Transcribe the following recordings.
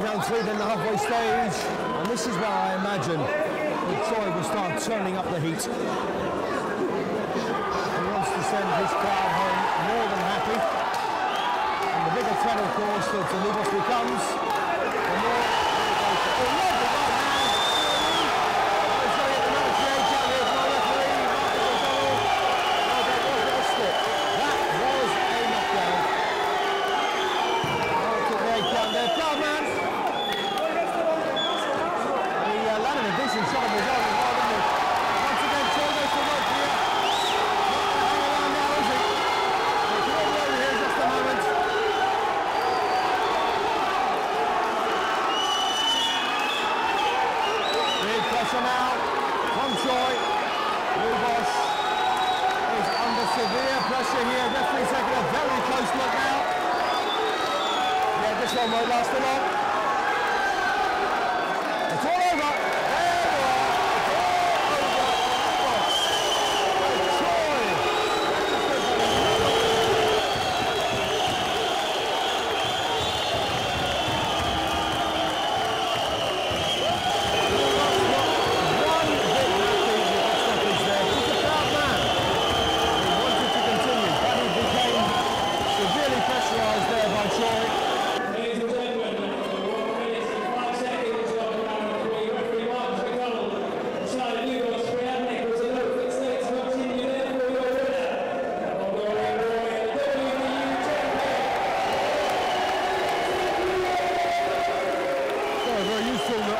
now down three, then the halfway stage. And this is where I imagine Choi will start turning up the heat. He wants to send his crowd home more than happy. And the bigger threat, of course, that Olivos becomes, one won't last long.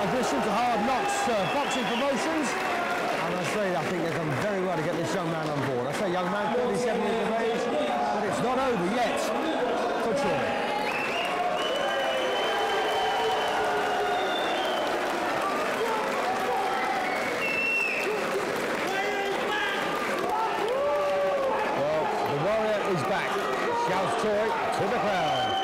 To Hard Knocks uh, boxing promotions. And I say, I think they've done very well to get this young man on board. I say young man, 37 years of age, but it's not over yet for Choi. Well, the warrior is back. Shouts Choi to the crowd.